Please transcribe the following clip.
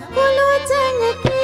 follow the king.